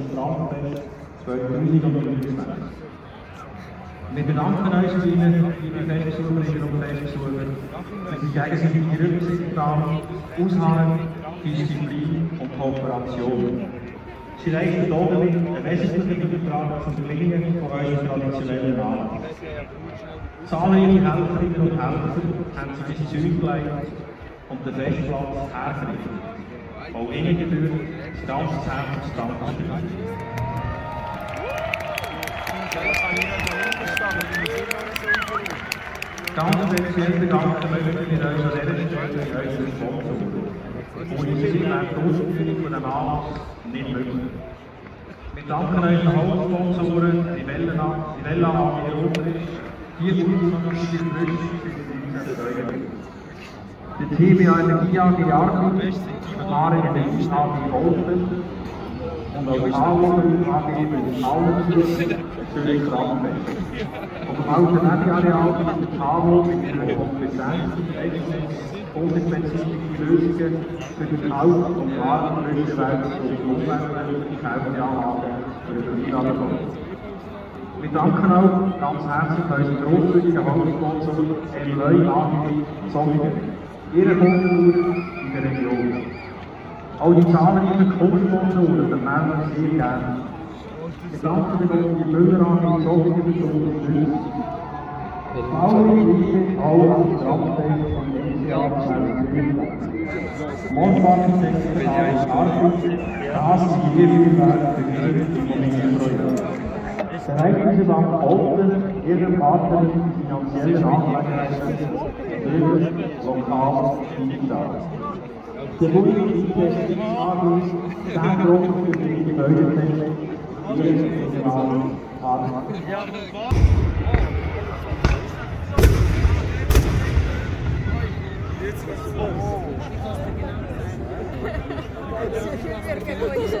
Strandfest 2023. Wir bedanken uns bei Ihnen, liebe Festbesucherinnen und Festbesucher, für die gegenseitige Rücksichtnahme, Ausharren, Disziplin und Kooperation. Sie leisten damit einen wesentlichen Beitrag zum Gelingen von unserem traditionellen Abend. Zahlreiche Helferinnen und Helfer haben sich ins Zeug gelegt und den Festplatz hergerichtet. Auch Ihnen gebührt ein ganz herzliches Dankeschön. Ganz speziell bedanken möchten wir uns an dieser Stelle bei unseren Sponsoren. Ohne sie wäre die Ausführung von dem Anlass nicht möglich. Wir danken unseren Hauptsponsoren, die Wella die Wella AG Robrich, die Bundesministerin Der TBA AG Mare Energie AG Golfen und auch die Augen AG mit Augen für den Kramfest. Auf dem Automatik-Areal ist der TAVO mit ihrer Kompetenz, Exzellenz, kundenspezifische Lösungen für den Kauf und Warenwettbewerb und umweltfreundliche Kaufanlagen für den Verkehr. Wir danken auch ganz herzlich unseren großzügigen Handelssponsor M. AG Solingen, Kundentour in der Region. Auch die zahlreichen Co-Sponsoren bemerken wir sehr gerne. Wir danken auch die Müller AG Solingen für die. Alle Liebe, auch an die Strandfest von NCA 2023. Morgenarchitekt Karl Arfit, das wir für die Familienprojekte. Der Bereit diese waren Auftritt, Ehrenpartner, finanzielle Nachhaltigkeit, Bildung, Lokal, Dienstag. Der Bund Investitionsadus, Zentrum für die Gebäudepläne, Ehrenpersonal, Partner. Все, я какой-то.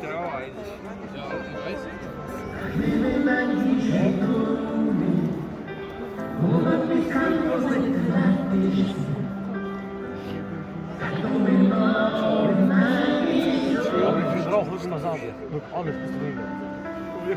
trau eigentlich. Ja, ich weiß nicht. Ich bin ich bin ich bin alles bis drin. Wir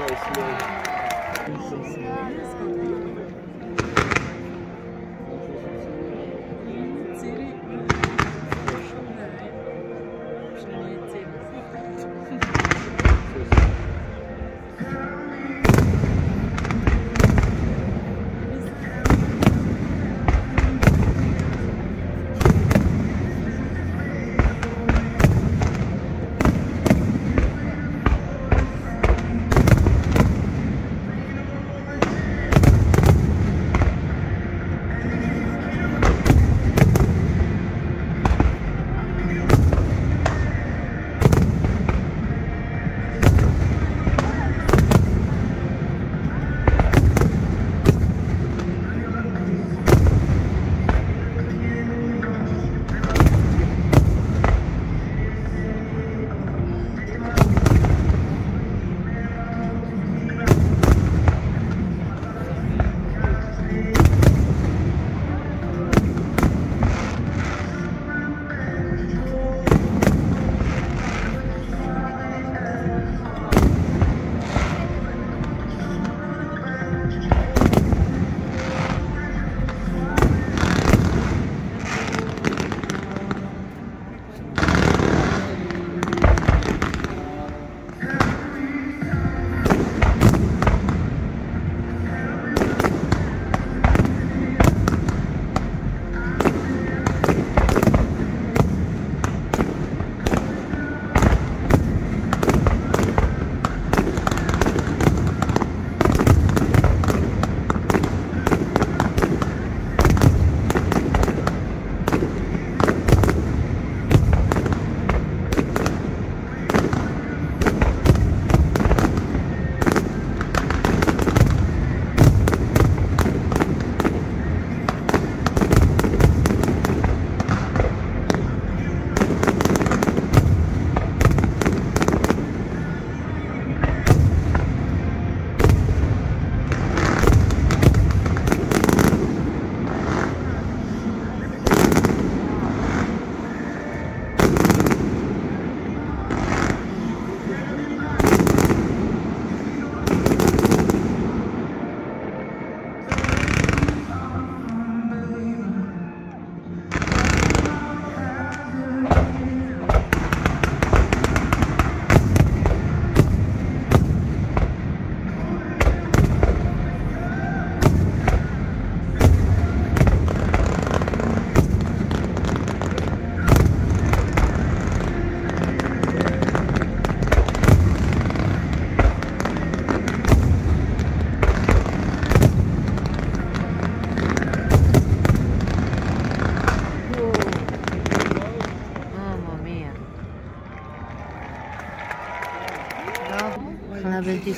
そうです。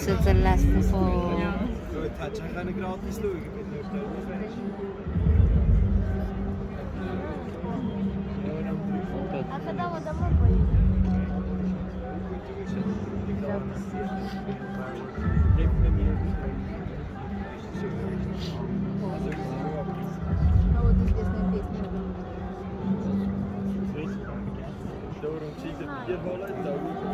sitzen lassen. So. Gut, hättest du gratis schauen